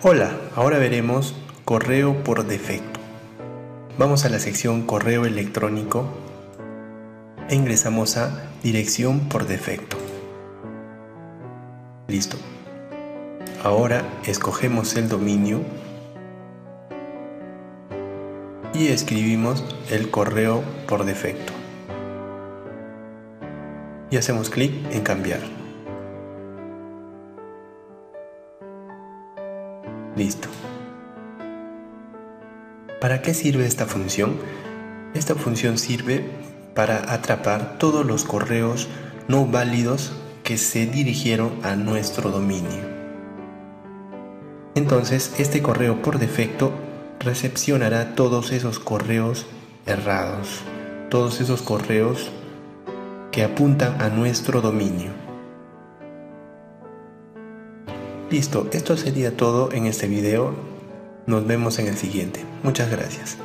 Hola, ahora veremos correo por defecto. Vamos a la sección correo electrónico e ingresamos a dirección por defecto. Listo. Ahora escogemos el dominio y escribimos el correo por defecto. Y hacemos clic en cambiar. Listo. ¿Para qué sirve esta función? Esta función sirve para atrapar todos los correos no válidos que se dirigieron a nuestro dominio. Entonces, este correo por defecto recepcionará todos esos correos errados, todos esos correos apuntan a nuestro dominio. Listo, esto sería todo en este video. Nos vemos en el siguiente. Muchas gracias.